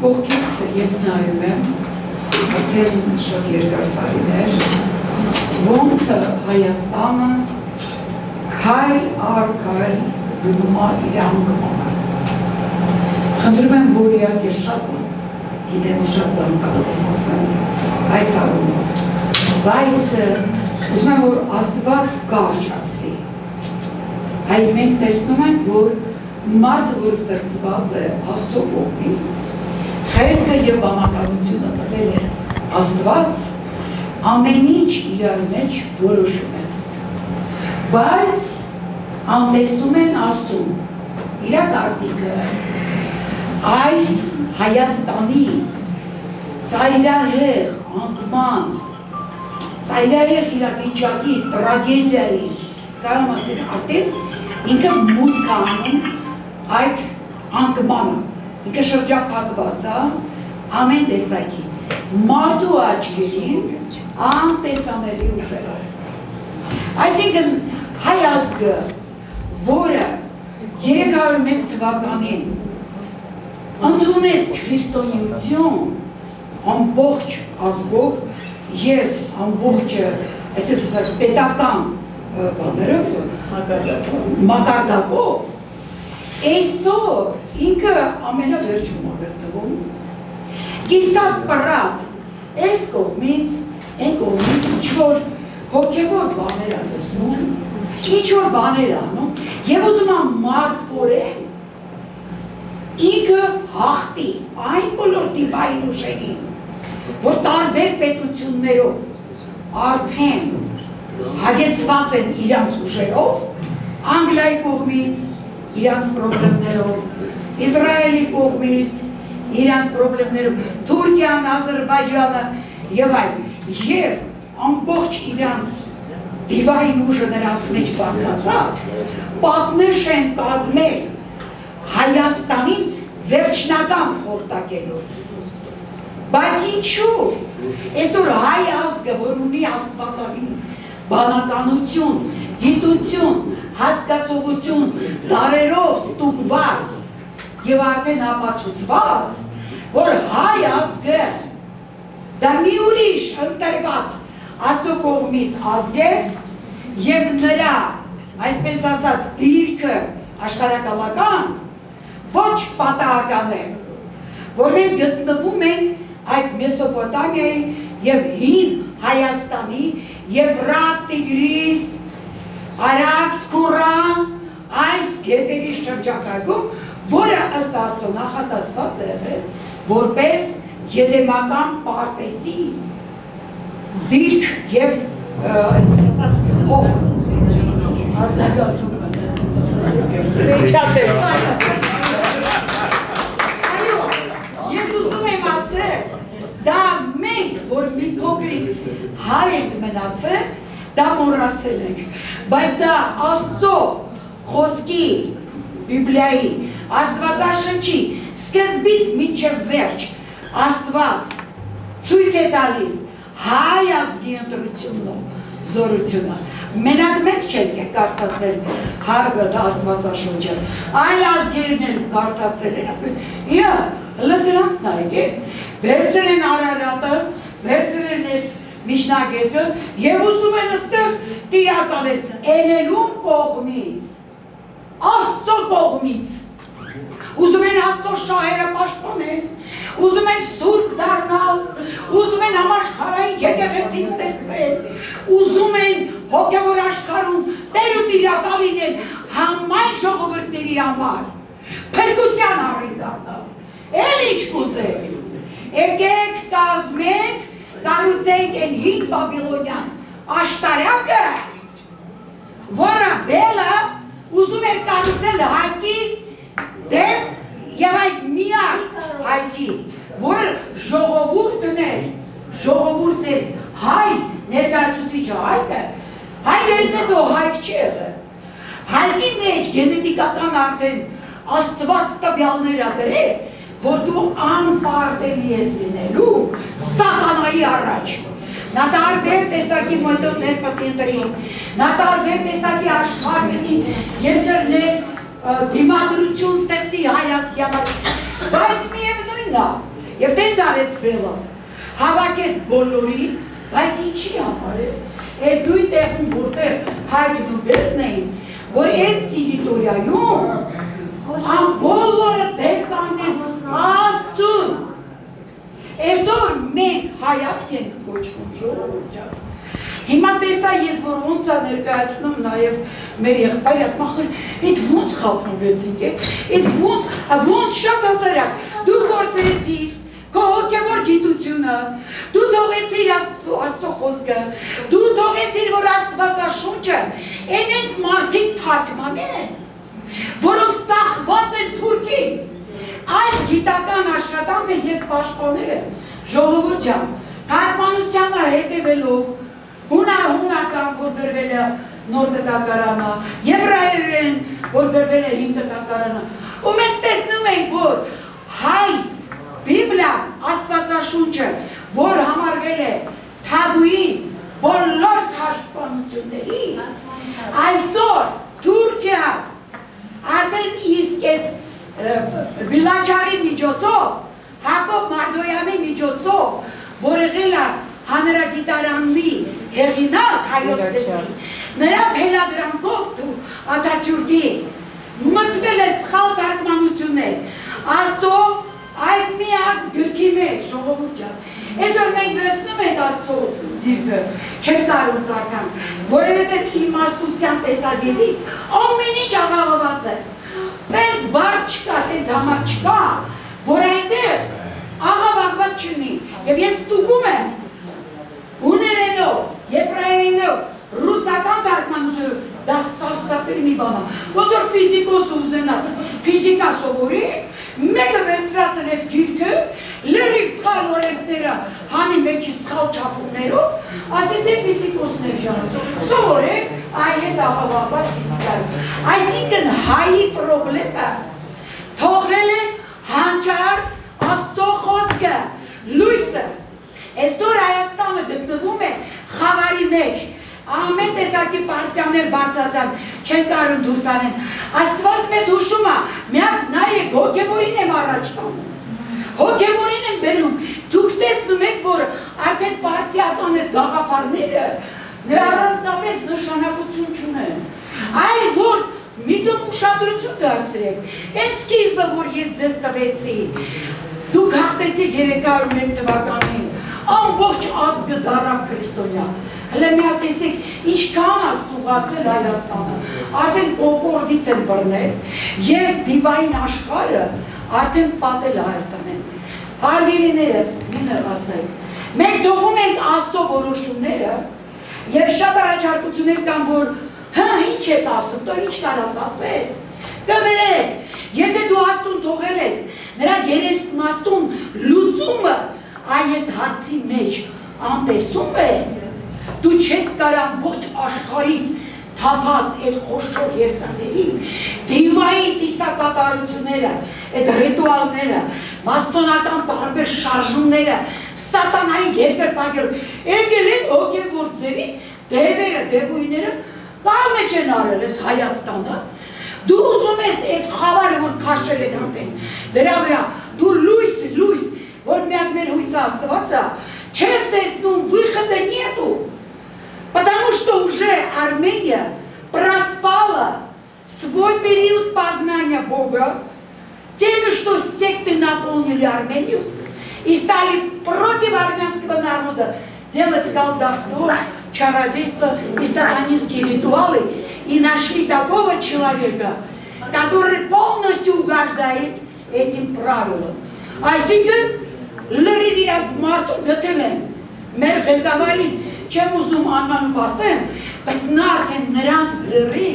կողքից ես նայում եմ, արդեն շատ երկար տարիներ, ոնց Հայաստանը քայլ առ քայլ գնում է իր անկմանը։ Խնդրում եմ, որ իհարկե շատ բան, գիտեմ որ շատ բան կարող եմ ասել այս առումով, բայց ուզում եմ, որ Աստված կարճ ասի։ Այդ մենք տեսնում ենք, որ մարդը, որ ստեղծված է Աստծո կողմից, խելքը եւ բանականությունը տվել է Աստված, ամեն ինչ իրար մեջ որոշում են։ Բայց անտեսում են Աստծուն։ Իրա կարծիքը այս Հայաստանի ծայրահեղ անկման ծայրահեղ իրավիճակի տրագեդիայի կարող ասել արդեն ինքը մուտք անում այդ անկմանը ինքը շրջապակված է ամեն տեսակի մարդու աչքերին անտեսանելի ուժերով այսինքն հայ ազգը որը 301 թվականին ընդունեց քրիստոնեություն ամբողջ ազգով եւ ամբողջը այսպես ասած պետական բաներով մակարդակով Այսօր ինքը ամենավերջում է գտնվում։ Կիսատ պրատ այս կողմից, այն կողմից ինչ-որ հոգևոր բաներ է լսում, ինչ-որ բաներ անում, եւ ուզում եմ մարդ կորեն, ինքը հաղթի այն բոլոր դիվային ուժերին, որ տարբեր պետություններով արդեն հագեցված են իրանց ուժերով, Անգլիայի կողմից, իրանց պրոբլեմներով, Իսրայելի կողմից, իրանց պրոբլեմներով, Թուրքիան, Ադրբեջանը եւ այլ, եւ ամբողջ իրանց դիվային ուժը նրանց մեջ բարձացած, պատնեշ են կազմել Հայաստանին վերջնական խորտակելով։ Բայց ինչու։ Այսօր հայ ազգը, որ ունի աստվածային բանականություն, գիտություն, հասկացողություն, դարերով ստուգված եւ արդեն ապացուցված, որ հայ ազգը դա մի ուրիշ ընտրված Աստծո կողմից ազգ է եւ նրա այսպես ասած դիրքը աշխարհակալական ոչ պատահական է որ մենք գտնվում ենք այդ Մեսոպոտամիայի եւ հին Հայաստանի Եվրատ Տիգրիս Արաքս Կուրա այս գետերի շրջակայքում, որը ըստ Աստծո նախատեսված է եղել որպես եդեմական պարտեզի դիրք եւ այսպես ասած հող արձագանքում Այո, ես ուզում եմ ասել, դա մենք, որ մի փոքրիկ հայ ենք մնացել, դա մոռացել ենք, բայց դա Աստծո խոսքի Բիբլիայի Աստվածաշնչի սկզբից մինչև վերջ Աստված ցույց է տալիս հայ ազգի ընտրությունն ու զորությունը։ Մենակ մեկ չենք է կարդացել հայը Աստվածաշունչը, այլ ազգերն էլ կարդացել են։ Իա, լսրանց նայեք, վերցել են Արարատը, վերցել են այս միջնագետը եւ ուզում են ըստեղ տիրակալել Էնելուն կողմից, Աստծո կողմից։ Ուզում են Աստծո շահերը պաշտպանել, ուզում են սուրբ դառնալ, ուզում են համաշխարհային եկեղեցի ստեղծել, ուզում են հոգևոր աշխարհում Տեր ու տիրակալ լինել համայն ժողովուրդների համար։ Փրկության առին դառնալ։ Էլ ինչ կուզեք։ Եկեք կազմենք կառուցենք են հին Բաբիլոնյան աշտարակը, որը բելը ուզում էր կառուցել հայքի դեմ եւ այդ միակ հայքի, որը ժողովուրդն էր, ժողովուրդն էր, հայ ներկայացուցիչը հայքը, հայ ներեցեց ու հայք չի եղել։ Հայքի մեջ գենետիկական արդեն աստված տվյալներ ա դրել, որ դու անպարտելի ես լինելու սատանայի առաջ։ Նա տարբեր տեսակի մոտոտներ պետք է ընտրի։ Նա տարբեր տեսակի աշխարհ պետք է երկրներ դիմադրություն ստեղծի հայացքի համար։ Բայց միևնույնն է, Եվ տենց արեց բելը, հավակեց բոլորին, բայց ինչի համար է, այդ դույն տեղում, որտեղ հայդն ու բելն էին, որ այդ տիրիտորիայում, ան բոլորը դեպ կանեն աստուն, Այսօր մենք հայացք ենք կոչվում ժողովուրդ ջան։ Հիմա տեսա ես որ ոնց է ներկայացնում նաև մեր եղբայրը ասում ախր այդ ոնց խափնվեցինք այդ ոնց ոնց շատ ասարակ դու գործեցիր քո հոգևոր գիտությունը դու թողեցիր աստծո խոսքը դու թողեցիր որ աստվածաշունչը այնց մարդիկ թարգմանեն որոնք ծախված են թուրքին Այդ գիտական աշխատանքը ես պաշտպանել եմ, ժողովուրդ ջան, թարգմանությանը հետևելով, հունա հունական, որ գրվել է նոր գտակարանը, եբրայերեն, որ գրվել է հին գտակարանը, ու մենք տեսնում ենք, որ հայ բիբլիան, աստվածաշունչը, որ համարվել է թագուին բոլոր թարգմանությունների, այսօր Թուրքիա արդեն իսկ այդ Բիլաչարի միջոցով, Հակոբ Մարդոյանի միջոցով, որ եղել է հանրագիտարանի հեղինակ հայոց լեզվի, նրա թելադրանքով Աթաչուրկի մծվել է սխալ թարգմանություններ։ Աստծո այդ միակ գրքի մեջ ժողովուրդ ջան։ Այսօր մենք վերցնում ենք Աստծո դիրքը, չենք կարող կարդան, որովհետև իմաստության տեսակետից ամեն ինչ աղաղված է։ Տենց բար չկա, տենց համար չկա, որ այնտեղ աղավաղված չունի։ Եվ ես ստուգում եմ հուներենով, եբրայերենով, ռուսական թարգմանությունով, դա սարսափելի մի բան է։ Ոնց որ ֆիզիկոս ուզենաց ֆիզիկա սովորի, մեկը վերցրած էր այդ գիրքը, լրիվ սխալ օրենքները հանի մեջի սխալ չափումներով, ասել դե ֆիզիկոսներ ժանս, սովորեք, այ ես աղավաղված ֆիզիկայի։ Այսինքն հայի պրոբլեմը թողել է հանճար աստծո խոսքը, լույսը։ Այսօր Հայաստանը գտնվում է խավարի մեջ, ամեն տեսակի պարտիաներ բարձացան, չեն կարում դուրս անեն։ Աստված մեզ հուշում է, միակ նայեք, հոգևորին եմ առաջ տանում։ Հոգևորին եմ բերում։ Դուք տեսնում եք, որ արդեն պարտիական այդ գաղափարները նրանցնապես նշանակություն չունեն։ Այլ որ մի դուք ուշադրություն դարձրեք։ Այս սկիզբը, որ ես ձեզ տվեցի, դուք հաղթեցիք 301 թվականին, ամբողջ ազգը դարավ քրիստոնյա։ Հələ մի հատ տեսեք, ինչքան է սուղացել Հայաստանը։ Արդեն կոկորդից են բռնել եւ դիվային աշխարհը արդեն պատել Հայաստանին։ Հարգելիներս, մի նեղացեք։ Մենք թողում ենք Աստծո որոշումները եւ շատ առաջարկություններ կան, որ հա ինչ է ասում, դու ինչ կարաս ասես։ Կներեք, եթե դու Աստուն թողել ես, նրա գերեստմաստուն լուծումը այս հարցի մեջ անտեսում ես, դու չես կարա ողջ աշխարից թափած այդ խոշոր երկաների դիվային տիսակատարությունները, այդ ռիտուալները, մասոնական տարբեր շարժումները, սատանայի երկրպագեր, եկել են հոգևոր ձևի դևերը, դևույները կալ մեջ են արել ես Հայաստանը, դու ուզում ես այդ խավարը, որ քաշել են արդեն, դրա վրա, դու լույս, լույս, որ միակ մեր հույսը աստված է, չես տեսնում выхода нету, Потому что уже Армения проспала свой период познания Бога теми, что секты наполнили Армению и стали против армянского народа делать колдовство, чародейство и сатанинские ритуалы, и нашли такого человека, который полностью угождает этим правилам. Այսինքն լրիվ իրանց մարդու գտել են մեր ղեկավարին չեմ ուզում անվանում ասեմ, բայց նա արդեն նրանց ձեռի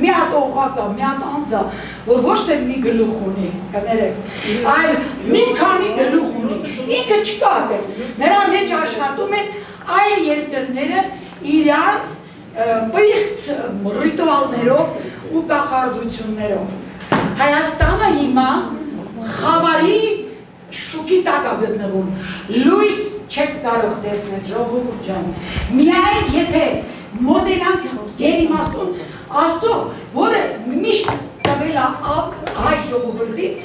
մի հատ օղակա, մի հատ անձա, որ ոչ թե մի գլուխ ունի, կներեք, այլ մի քանի գլուխ ունի, ինքը չկա այդեղ, նրա մեջ աշխատում են այլ երկրները իրանց պիղծ ռիտուալներով ու կախարդություններով։ Հայաստանը հիմա խավարի շուկի տակ է գտնվում, լույս չեք կարող տեսնել ժողովուրդ ջան։ Միայն եթե մոդենանք գերիմաստուն Աստծո, որը միշտ տվել է հայ ժողովրդին,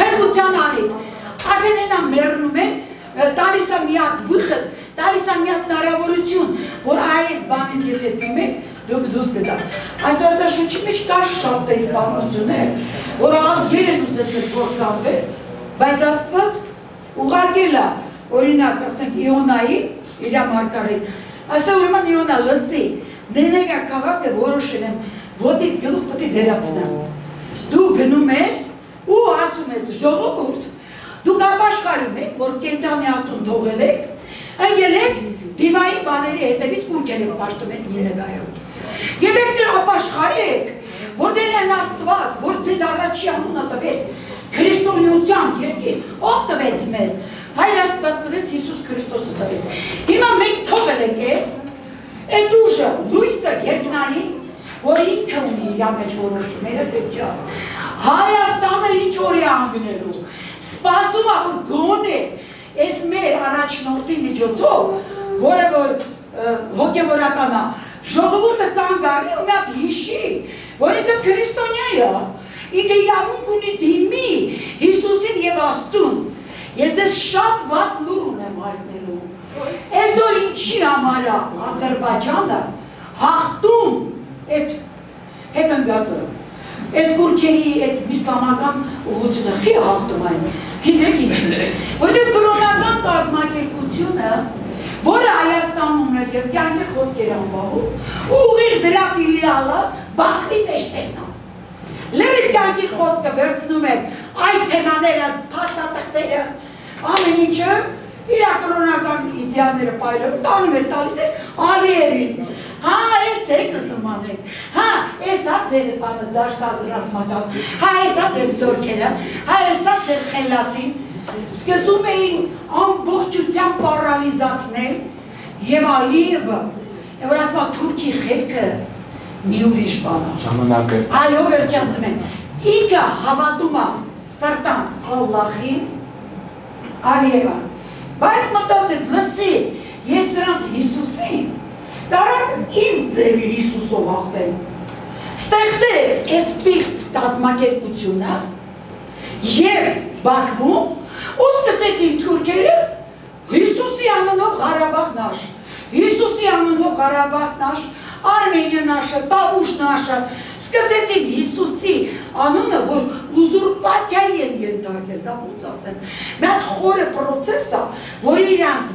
փրկության արիք։ Արդեն հենա մերնում են, տալիս է մի հատ վխտ, տալիս է մի հատ նարավորություն, որ այս բանին եթե դիմեք, դուք դուս գտա։ Աստվածաշունչի մեջ կա շատ այս բանություններ, որ ազգեր են ուզեցել գործանվել, բայց Աստված ուղարկել է, օրինակ, ասենք Իոնայի, իր մարգարին, ասա ուրեմն Իոնա լսի, դենեգա քաղաքը որոշել եմ, ոտից գլուխ պետք է վերացնեմ։ Դու գնում ես ու ասում ես ժողովուրդ հայտարարում եք, որ կենտրոնի աստուն թողել եք, ընկել եք դիվայի բաների հետևից ու ընկել եք պաշտոնես Երևայով։ Եթե դուք ապաշխարեք, որ դերն Աստված, որ ձեզ առաջի անունը տվեց քրիստոնեության երկին, ով տվեց մեզ, Հայր Աստված տվեց Հիսուս Քրիստոսը տվեց։ Հիմա մենք թողել ենք էս այդ ուժը, լույսը երկնային, որ ինքը ունի իր մեջ որոշումները պետք է։ Հայաստանը ինչ օրի անգնելու սպասում է, որ գոնե այս մեր առաջնորդի միջոցով, որը որ հոգևորական է, ժողովուրդը կան գարի ու միատ հիշի, որ ինքը քրիստոնյա է, ինքը իրավունք ունի դիմի Հիսուսին եւ Աստծուն։ Ես ես շատ վատ լուր ունեմ հայտնելու։ Այսօր ինչի համար է Ադրբեջանը հաղթում այդ հետ ընկածը այդ գուրքերի այդ իսլամական ուղությունը խի հաղթում այն, հիտեք ինչին, որդև կրոնական կազմակերկությունը, որը Հայաստանում էր և կյանքի խոսկեր անվահում, ու ուղիղ դրա վիլիալը բակվի մեջտերնա։ լերիվ կյանքի խոսկը վերցնում էր այս թեմաները, պաստատղտերը, ամեն ինչը, իրա կրոնական իդիանները պայրում, տանում էր տալիս էր ալիերին, հա այս է կզմանեք, հա այս ա ձեր բանը դաշտած ռազմական, հա այս ա ձեր զորքերը, հա այս ա ձեր խելացին, սկսում էին ամբողջության պարալիզացնել և Ալիևը, որ ասմա թուրքի խելքը մի ուրիշ բան է։ Ժամանակը։ Այո, վերջանում են։ Ինքը հավատում է սրտանց Ալլախին, Ալիևան։ Բայց մտածեց, լսի, ես սրանց Հիսուսին դարան իմ ձևի Հիսուսով աղտել։ Ստեղծեց այս պիղծ կազմակերպությունը և բակվում, ու սկսեցին թուրկերը Հիսուսի անունով Հարաբաղ նաշ, Հիսուսի անունով Հարաբաղ նաշ, արմենյը նաշը, տավուշ նաշը, սկսեցին Հիսուսի անունը, որ ուզուրպատյայի են ենթարգել, դա ոնց ասեմ, մետ խորը պրոցեսը, որ իրանց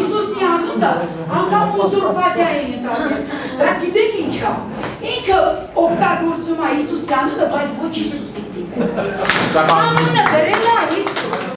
anuntat. Da. Am dat uzurpația initate. Dar chideki ce Încă opta gurțuma Iisus se anuntă, băi, voci Iisus se Am ună, la Iisus.